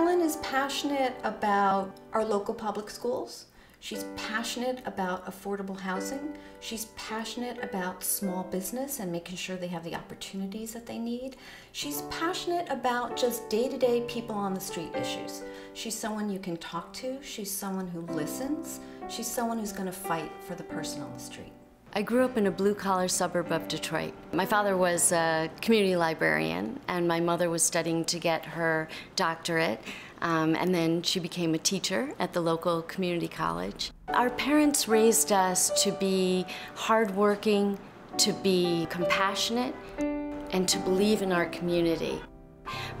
Helen is passionate about our local public schools. She's passionate about affordable housing. She's passionate about small business and making sure they have the opportunities that they need. She's passionate about just day to day people on the street issues. She's someone you can talk to. She's someone who listens. She's someone who's going to fight for the person on the street. I grew up in a blue collar suburb of Detroit. My father was a community librarian, and my mother was studying to get her doctorate. Um, and then she became a teacher at the local community college. Our parents raised us to be hardworking, to be compassionate, and to believe in our community.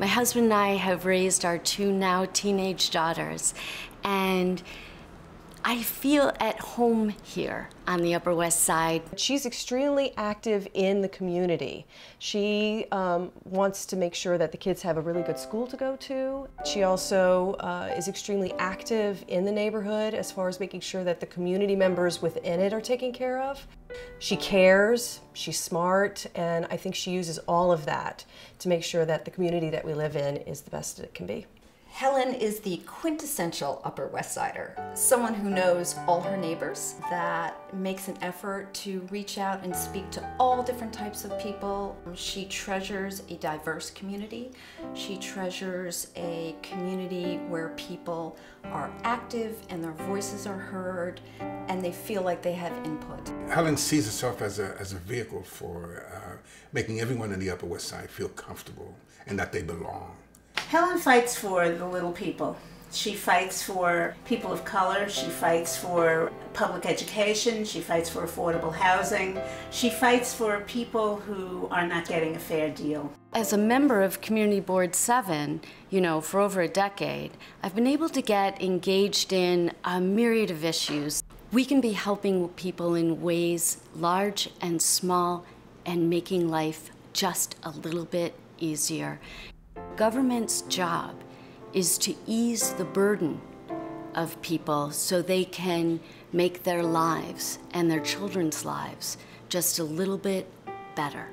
My husband and I have raised our two now teenage daughters, and I feel at home here on the Upper West Side. She's extremely active in the community. She um, wants to make sure that the kids have a really good school to go to. She also uh, is extremely active in the neighborhood as far as making sure that the community members within it are taken care of. She cares, she's smart, and I think she uses all of that to make sure that the community that we live in is the best it can be. Helen is the quintessential Upper West Sider, someone who knows all her neighbors, that makes an effort to reach out and speak to all different types of people. She treasures a diverse community. She treasures a community where people are active and their voices are heard and they feel like they have input. Helen sees herself as a, as a vehicle for uh, making everyone in the Upper West Side feel comfortable and that they belong. Helen fights for the little people. She fights for people of color. She fights for public education. She fights for affordable housing. She fights for people who are not getting a fair deal. As a member of Community Board 7, you know, for over a decade, I've been able to get engaged in a myriad of issues. We can be helping people in ways large and small and making life just a little bit easier. Government's job is to ease the burden of people so they can make their lives and their children's lives just a little bit better.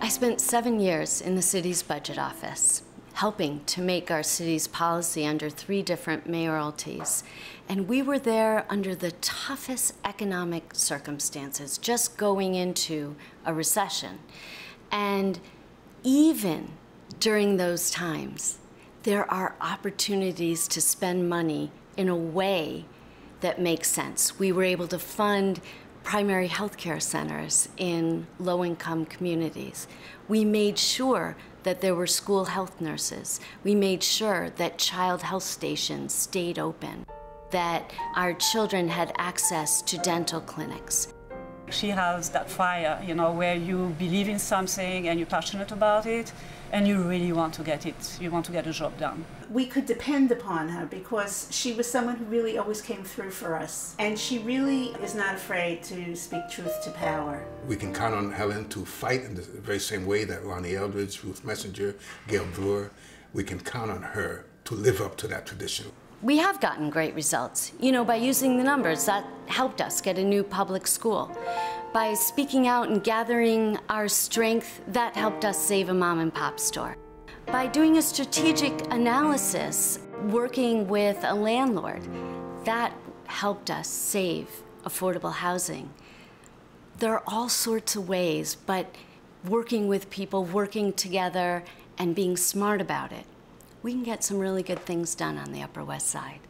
I spent seven years in the city's budget office, helping to make our city's policy under three different mayoralties. And we were there under the toughest economic circumstances, just going into a recession. And even during those times, there are opportunities to spend money in a way that makes sense. We were able to fund primary health care centers in low income communities. We made sure that there were school health nurses. We made sure that child health stations stayed open, that our children had access to dental clinics. She has that fire, you know, where you believe in something and you're passionate about it and you really want to get it, you want to get a job done. We could depend upon her because she was someone who really always came through for us. And she really is not afraid to speak truth to power. We can count on Helen to fight in the very same way that Ronnie Eldridge, Ruth Messinger, Gale Brewer, we can count on her to live up to that tradition. We have gotten great results. You know, by using the numbers, that helped us get a new public school. By speaking out and gathering our strength, that helped us save a mom and pop store. By doing a strategic analysis, working with a landlord, that helped us save affordable housing. There are all sorts of ways, but working with people, working together, and being smart about it we can get some really good things done on the Upper West Side.